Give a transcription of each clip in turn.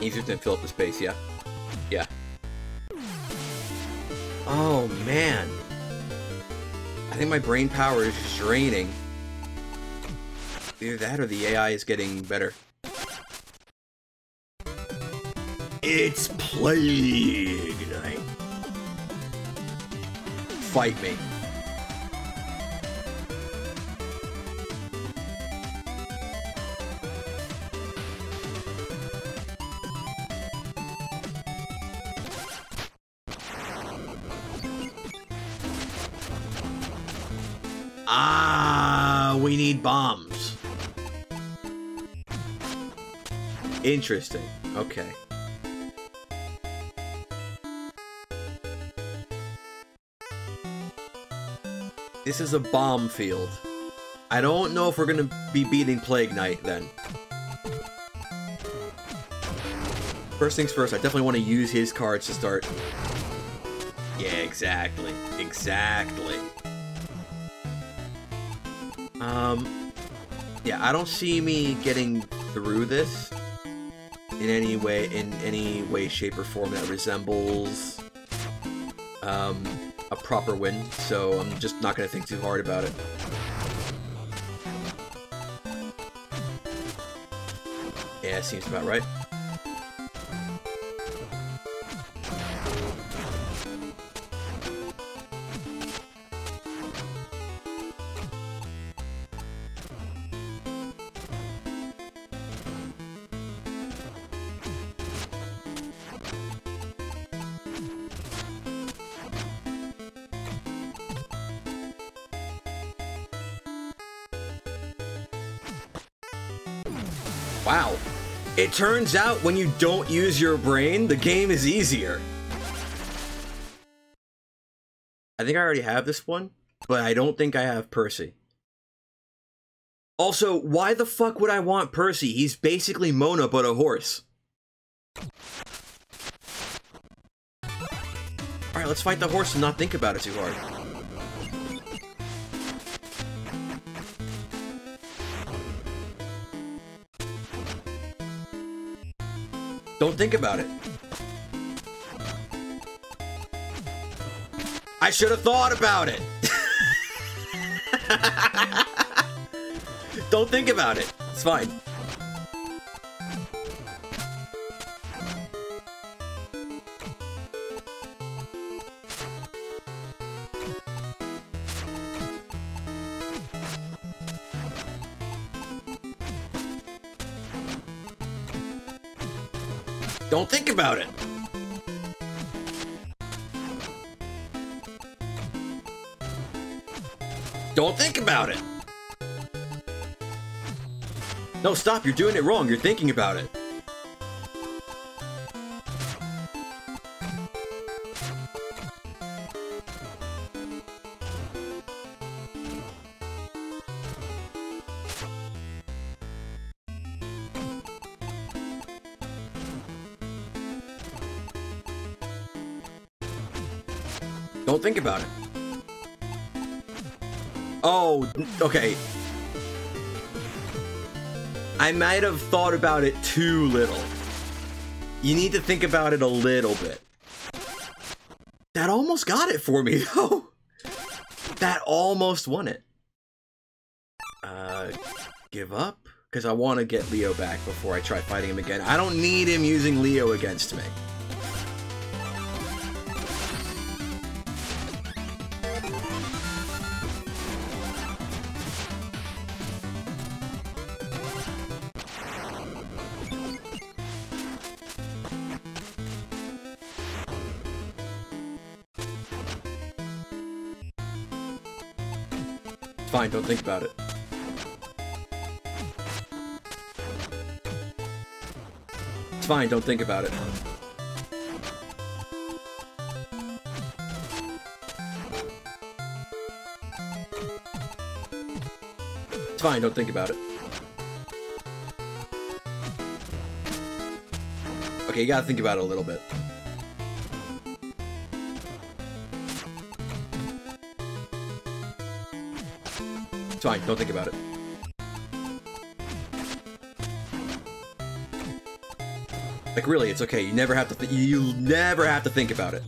Easier to fill up the space, yeah. Yeah. Oh, man. I think my brain power is draining. Either that or the AI is getting better. It's Plague Knight. Fight me. Ah, we need bombs. Interesting. Okay. This is a bomb field. I don't know if we're gonna be beating Plague Knight then. First things first, I definitely want to use his cards to start. Yeah, exactly. Exactly. Um, yeah, I don't see me getting through this in any way, in any way, shape, or form that resembles um, a proper win. So I'm just not gonna think too hard about it. Yeah, seems about right. Wow. It turns out when you don't use your brain, the game is easier. I think I already have this one, but I don't think I have Percy. Also, why the fuck would I want Percy? He's basically Mona but a horse. Alright, let's fight the horse and not think about it too hard. Don't think about it. I should have thought about it. Don't think about it. It's fine. Don't think about it. Don't think about it. No, stop. You're doing it wrong. You're thinking about it. Don't think about it. Oh, okay. I might have thought about it too little. You need to think about it a little bit. That almost got it for me, though. That almost won it. Uh, give up? Because I want to get Leo back before I try fighting him again. I don't need him using Leo against me. Fine, don't think about it. It's fine, don't think about it. It's fine, don't think about it. Okay, you gotta think about it a little bit. It's fine, don't think about it. Like really, it's okay. You never have to you never have to think about it.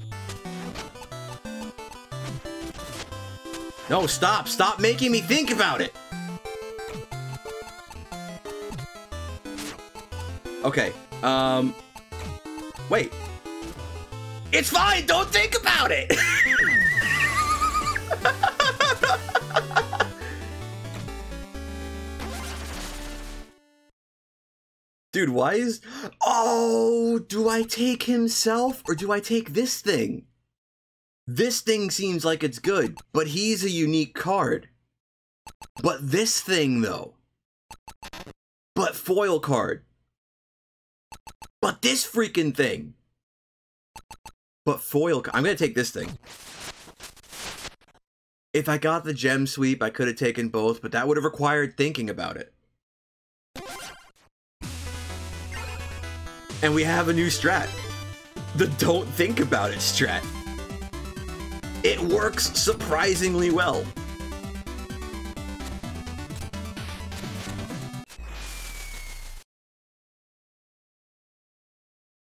No, stop. Stop making me think about it. Okay. Um Wait. It's fine. Don't think about it. Dude, why is... Oh, do I take himself or do I take this thing? This thing seems like it's good, but he's a unique card. But this thing, though. But foil card. But this freaking thing. But foil I'm gonna take this thing. If I got the gem sweep, I could have taken both, but that would have required thinking about it. And we have a new strat. The don't think about it strat. It works surprisingly well.